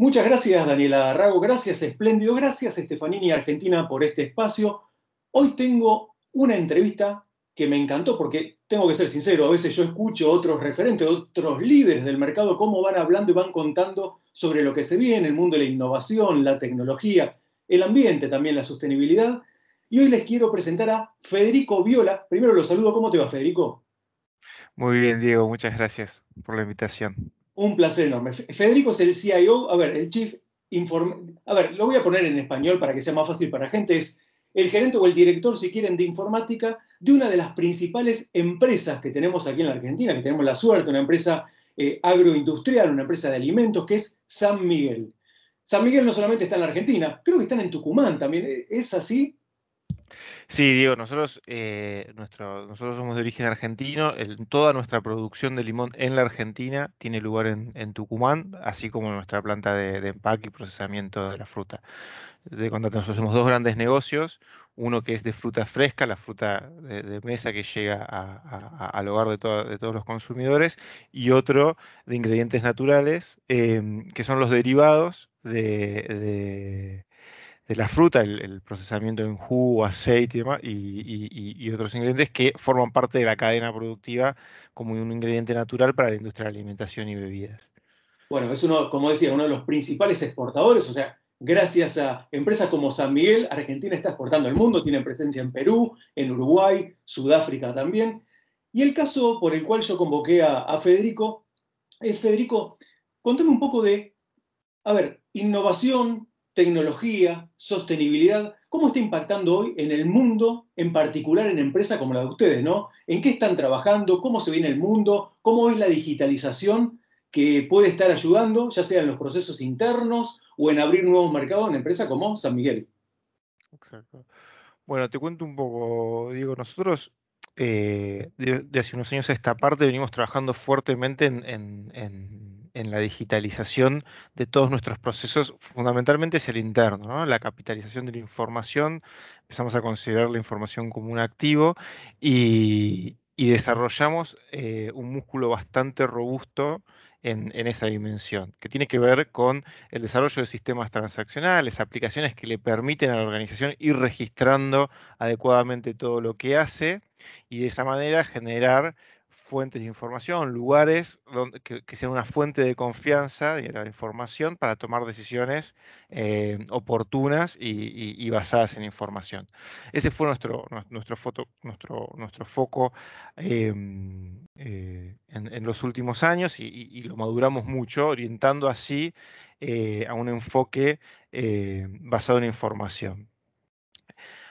Muchas gracias, Daniela Rago. Gracias, Espléndido. Gracias, Estefanini Argentina, por este espacio. Hoy tengo una entrevista que me encantó porque tengo que ser sincero, a veces yo escucho otros referentes, otros líderes del mercado, cómo van hablando y van contando sobre lo que se viene, el mundo de la innovación, la tecnología, el ambiente, también la sostenibilidad. Y hoy les quiero presentar a Federico Viola. Primero lo saludo, ¿cómo te va, Federico? Muy bien, Diego, muchas gracias por la invitación. Un placer enorme. Federico es el CIO, a ver, el Chief Inform... A ver, lo voy a poner en español para que sea más fácil para la gente, es el gerente o el director, si quieren, de informática de una de las principales empresas que tenemos aquí en la Argentina, que tenemos la suerte, una empresa eh, agroindustrial, una empresa de alimentos, que es San Miguel. San Miguel no solamente está en la Argentina, creo que están en Tucumán también. ¿Es así? Sí, Diego, nosotros, eh, nosotros somos de origen argentino, toda nuestra producción de limón en la Argentina tiene lugar en, Tucumán, así como nuestra planta de, empaque y procesamiento de la fruta. De cuando nosotros hacemos dos grandes negocios, uno que es de fruta fresca, la fruta de, mesa que llega al hogar de, todos los consumidores, y otro de ingredientes naturales, em, que son los derivados de de la fruta, el, procesamiento en jugo, aceite y, demás, y, otros ingredientes que forman parte de la cadena productiva como un ingrediente natural para la industria de alimentación y bebidas. Bueno, es uno, como decía, uno de los principales exportadores, o sea, gracias a empresas como San Miguel, Argentina está exportando al mundo, tiene presencia en Perú, en Uruguay, Sudáfrica también. Y el caso por el cual yo convoqué a, a Federico es, Federico, contame un poco de, a ver, innovación, tecnología, sostenibilidad, ¿cómo está impactando hoy en el mundo, en particular en empresas como la de ustedes, ¿no? ¿En qué están trabajando? ¿Cómo se viene el mundo? ¿Cómo es la digitalización que puede estar ayudando, ya sea en los procesos internos o en abrir nuevos mercados en empresas como San Miguel? Exacto. Bueno, te cuento un poco, Diego, nosotros eh, de, hace unos años a esta parte venimos trabajando fuertemente en en la digitalización de todos nuestros procesos, fundamentalmente es el interno, la capitalización de la información, empezamos a considerar la información como un activo y, desarrollamos eh, un músculo bastante robusto en, esa dimensión, que tiene que ver con el desarrollo de sistemas transaccionales, aplicaciones que le permiten a la organización ir registrando adecuadamente todo lo que hace y de esa manera generar fuentes de información, lugares donde, que, sean una fuente de confianza de la información para tomar decisiones eh, oportunas y, basadas en información. Ese fue nuestro, nuestro, foto, nuestro, nuestro foco em, eh, en, los últimos años y, lo maduramos mucho, orientando así eh, a un enfoque basado en información.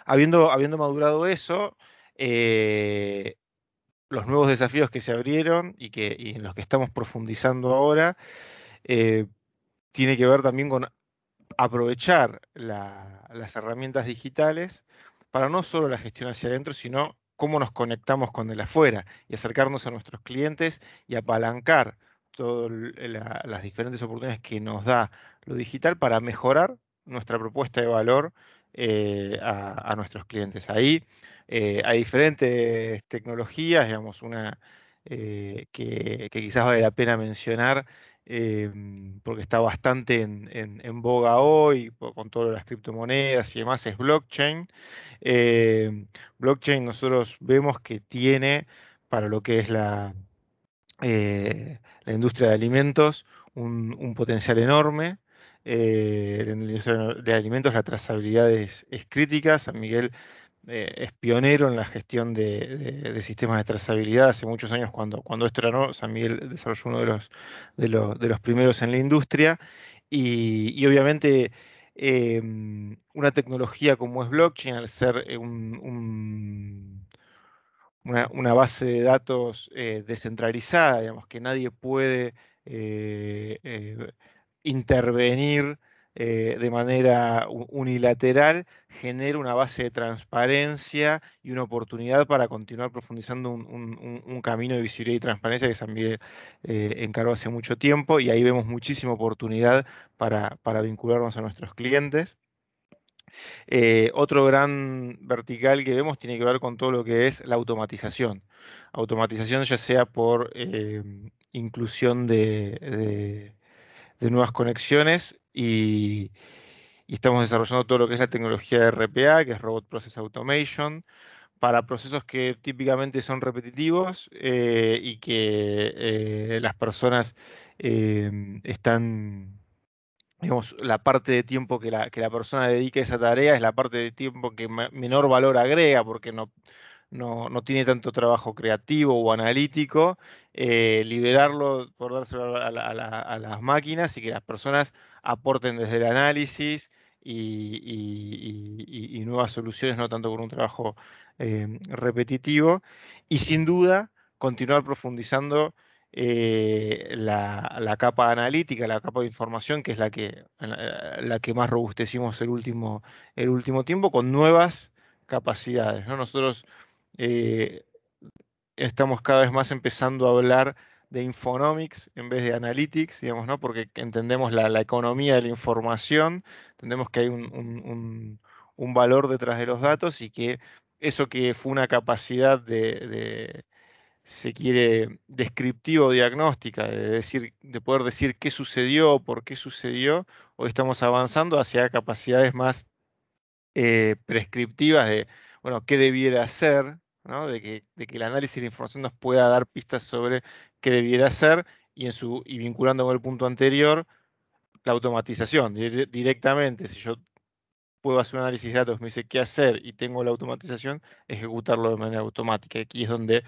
Habiendo, habiendo madurado eso, los nuevos desafíos que se abrieron y, que, en los que estamos profundizando ahora, eh, tiene que ver también con aprovechar las herramientas digitales para no solo la gestión hacia adentro, sino cómo nos conectamos con el afuera y acercarnos a nuestros clientes y apalancar todas las diferentes oportunidades que nos da lo digital para mejorar nuestra propuesta de valor eh, a, nuestros clientes. Ahí eh, hay diferentes tecnologías, digamos, una eh, que, quizás vale la pena mencionar porque está bastante en, boga hoy con todas las criptomonedas y demás, es blockchain. blockchain nosotros vemos que tiene para lo que es la, la industria de alimentos un potencial enorme. Eh, en la industria de alimentos la trazabilidad es, crítica. San Miguel eh, es pionero en la gestión de, sistemas de trazabilidad. Hace muchos años, cuando, cuando esto era nuevo, San Miguel desarrolló uno de los, de los, primeros en la industria. Y, obviamente em, una tecnología como es blockchain, al ser eh, una, base de datos descentralizada, digamos que nadie puede intervenir eh, de manera unilateral genera una base de transparencia y una oportunidad para continuar profundizando un, camino de visibilidad y transparencia que San Miguel eh, encargó hace mucho tiempo y ahí vemos muchísima oportunidad para, vincularnos a nuestros clientes. Eh, otro gran vertical que vemos tiene que ver con todo lo que es la automatización. Automatización ya sea por inclusión de nuevas conexiones y, estamos desarrollando todo lo que es la tecnología de RPA, que es Robot Process Automation, para procesos que típicamente son repetitivos eh, y que eh, las personas em, están, digamos, la parte de tiempo que la, que la persona dedica a esa tarea es la parte de tiempo que menor valor agrega porque no, no, tiene tanto trabajo creativo o analítico, eh, liberarlo por dárselo a, las máquinas y que las personas aporten desde el análisis y, nuevas soluciones, no tanto con un trabajo eh, repetitivo. Y sin duda, continuar profundizando eh, la, capa analítica, la capa de información, que es la que, la, que más robustecimos el último, el último tiempo, con nuevas capacidades. ¿no? Nosotros eh, estamos cada vez más empezando a hablar de infonomics en vez de analytics, digamos, ¿no? Porque entendemos la, economía de la información, entendemos que hay un, valor detrás de los datos y que eso que fue una capacidad de, se quiere, descriptiva o diagnóstica, de, decir, de poder decir qué sucedió, por qué sucedió, hoy estamos avanzando hacia capacidades más eh, prescriptivas de, bueno, qué debiera hacer, de, que, el análisis de información nos pueda dar pistas sobre qué debiera hacer y, en su, y vinculando con el punto anterior, la automatización. directamente, si yo puedo hacer un análisis de datos, me dice qué hacer y tengo la automatización, ejecutarlo de manera automática. Aquí es donde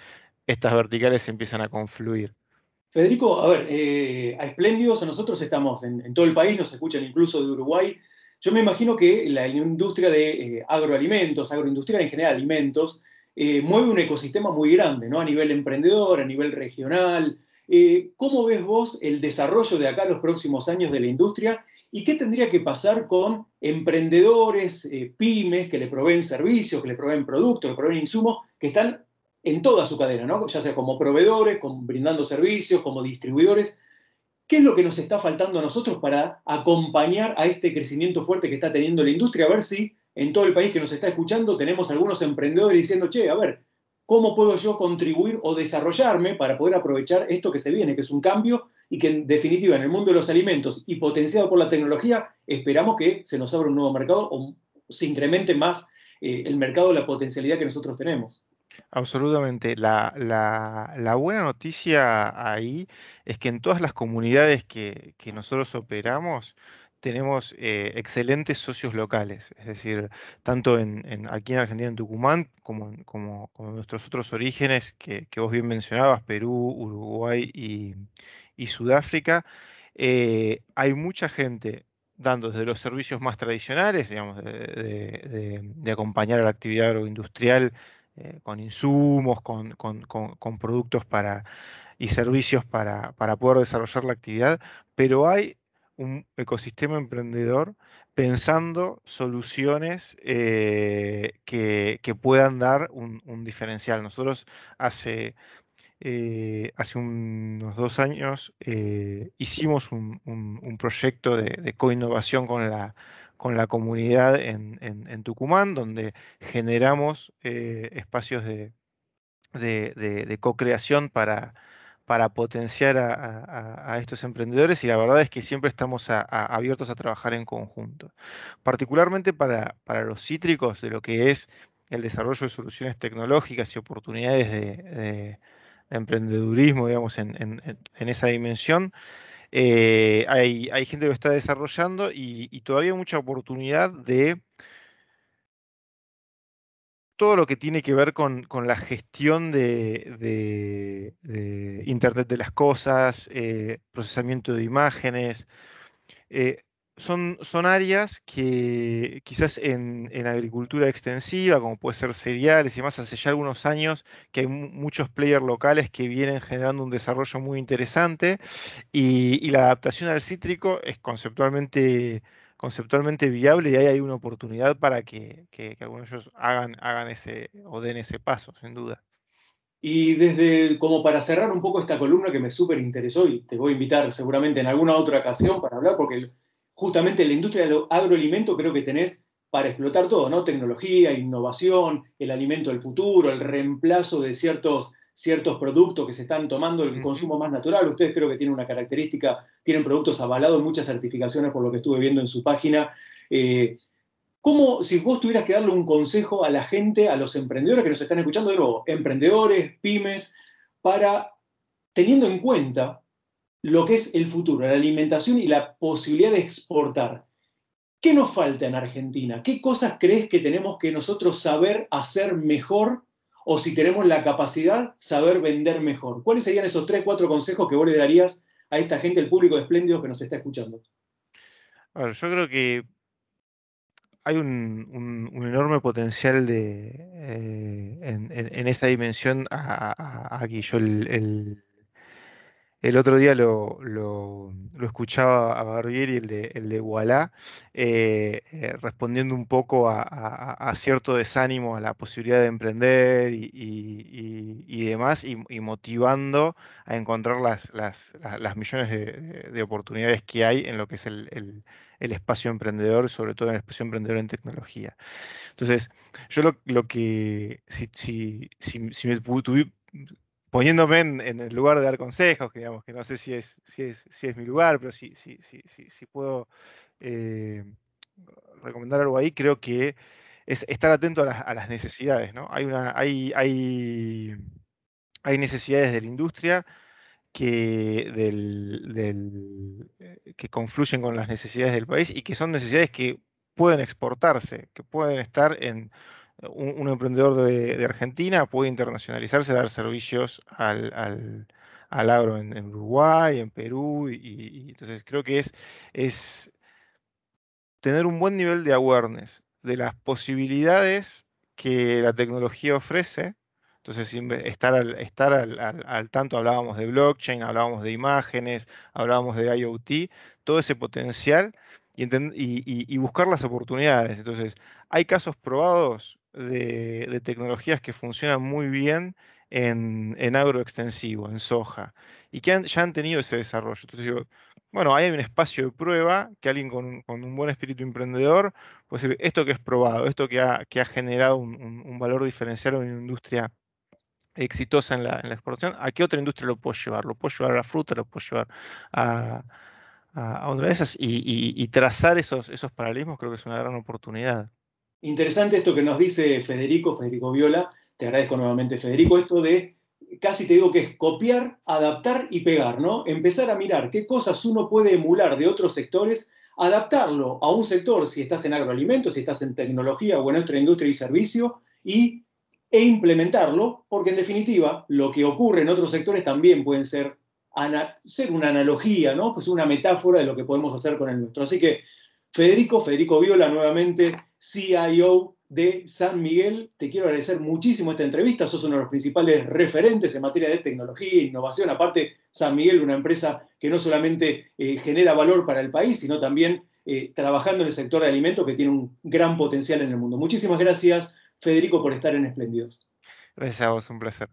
estas verticales empiezan a confluir. Federico, a ver, eh, a Espléndidos, nosotros estamos en, todo el país, nos escuchan incluso de Uruguay. Yo me imagino que la industria de eh, agroalimentos, agroindustria en general, alimentos, eh, mueve un ecosistema muy grande, ¿no? A nivel emprendedor, a nivel regional. Eh, ¿Cómo ves vos el desarrollo de acá los próximos años de la industria? ¿Y qué tendría que pasar con emprendedores, eh, pymes que le proveen servicios, que le proveen productos, que proveen insumos, que están en toda su cadena, ¿no? ya sea como proveedores, como brindando servicios, como distribuidores? ¿Qué es lo que nos está faltando a nosotros para acompañar a este crecimiento fuerte que está teniendo la industria? A ver si en todo el país que nos está escuchando tenemos algunos emprendedores diciendo, che, a ver, ¿cómo puedo yo contribuir o desarrollarme para poder aprovechar esto que se viene, que es un cambio y que en definitiva en el mundo de los alimentos y potenciado por la tecnología, esperamos que se nos abra un nuevo mercado o se incremente más eh, el mercado, la potencialidad que nosotros tenemos? Absolutamente. La, buena noticia ahí es que en todas las comunidades que, que nosotros operamos, tenemos eh, excelentes socios locales, es decir, tanto en, aquí en Argentina, en Tucumán, como, en, como, nuestros otros orígenes que, vos bien mencionabas, Perú, Uruguay y, Sudáfrica, eh, hay mucha gente dando desde los servicios más tradicionales, digamos, de, acompañar a la actividad agroindustrial eh, con insumos, con, productos para, y servicios para, para poder desarrollar la actividad, pero hay un ecosistema emprendedor pensando soluciones eh, que, puedan dar un, diferencial. Nosotros hace, eh, hace unos dos años eh, hicimos un, proyecto de, de co-innovación con la, con la comunidad en, Tucumán, donde generamos espacios de, de co-creación para para potenciar a, estos emprendedores y la verdad es que siempre estamos abiertos a trabajar en conjunto. Particularmente para, los cítricos de lo que es el desarrollo de soluciones tecnológicas y oportunidades de, emprendedurismo, digamos, en, esa dimensión. Eh, hay, gente que lo está desarrollando y, y todavía mucha oportunidad de todo lo que tiene que ver con, la gestión de, Internet de las Cosas, eh, procesamiento de imágenes. Eh, son, áreas que quizás en, agricultura extensiva, como puede ser cereales y más, hace ya algunos años que hay muchos players locales que vienen generando un desarrollo muy interesante y la adaptación al cítrico es conceptualmente conceptualmente viable y ahí hay una oportunidad para que, algunos de ellos hagan, hagan ese o den ese paso, sin duda. Y desde, como para cerrar un poco esta columna que me súper interesó y te voy a invitar seguramente en alguna otra ocasión para hablar, porque justamente la industria del agroalimento creo que tenés para explotar todo, ¿no? Tecnología, innovación, el alimento del futuro, el reemplazo de ciertos ciertos productos que se están tomando el consumo más natural. Ustedes creo que tienen una característica, tienen productos avalados muchas certificaciones por lo que estuve viendo en su página. Eh, ¿Cómo, si vos tuvieras que darle un consejo a la gente, a los emprendedores que nos están escuchando, de nuevo, emprendedores, pymes, para, teniendo en cuenta lo que es el futuro, la alimentación y la posibilidad de exportar, ¿qué nos falta en Argentina? ¿Qué cosas crees que tenemos que nosotros saber hacer mejor o si tenemos la capacidad, saber vender mejor? ¿Cuáles serían esos tres, cuatro consejos que vos le darías a esta gente, el público espléndido que nos está escuchando? Bueno, yo creo que hay un, enorme potencial de, eh, en, esa dimensión. aquí yo el otro día lo, escuchaba a Barbieri, el de, el de Wallah, eh, eh, respondiendo un poco a, cierto desánimo a la posibilidad de emprender y, demás, y, motivando a encontrar las, las, millones de, oportunidades que hay en lo que es el, espacio emprendedor, sobre todo en el espacio emprendedor en tecnología. Entonces, yo lo, que, si, si, si, si me poniéndome en, el lugar de dar consejos, que digamos que no sé si es, si es, mi lugar, pero si, puedo eh, recomendar algo ahí, creo que es estar atento a las, necesidades. Hay, necesidades de la industria eh, que confluyen con las necesidades del país y que son necesidades que pueden exportarse, que pueden estar en un, emprendedor de, Argentina puede internacionalizarse, dar servicios al, agro en, Uruguay, en Perú, y, entonces creo que es, es tener un buen nivel de awareness de las posibilidades que la tecnología ofrece. Entonces, estar, al, estar al, tanto, hablábamos de blockchain, hablábamos de imágenes, hablábamos de IoT, todo ese potencial y, y, buscar las oportunidades. Entonces, hay casos probados de, tecnologías que funcionan muy bien en, en agroextensivo, en soja, y que ya han tenido ese desarrollo. Entonces digo, bueno, hay un espacio de prueba que alguien con, un buen espíritu emprendedor puede decir, esto que es probado, esto que ha, que ha generado un, valor diferencial en una industria exitosa en la, en la, exportación, ¿a qué otra industria lo puedo llevar? Lo puedo llevar a la fruta, lo puedo llevar a, a, otra de esas y, y, trazar esos, esos paralelismos creo que es una gran oportunidad. Interesante esto que nos dice Federico, Federico Viola, te agradezco nuevamente Federico, esto de casi te digo que es copiar, adaptar y pegar, ¿no? Empezar a mirar qué cosas uno puede emular de otros sectores, adaptarlo a un sector, si estás en agroalimentos, si estás en tecnología o en nuestra industria y servicio, y, e implementarlo, porque en definitiva lo que ocurre en otros sectores también pueden ser, ser una analogía, ¿no? Pues una metáfora de lo que podemos hacer con el nuestro. Así que Federico, Federico Viola nuevamente, CIO de San Miguel. Te quiero agradecer muchísimo esta entrevista. Sos uno de los principales referentes en materia de tecnología e innovación. Aparte, San Miguel, una empresa que no solamente eh, genera valor para el país, sino también eh, trabajando en el sector de alimentos que tiene un gran potencial en el mundo. Muchísimas gracias, Federico, por estar en Esplendidos. Gracias a vos, un placer.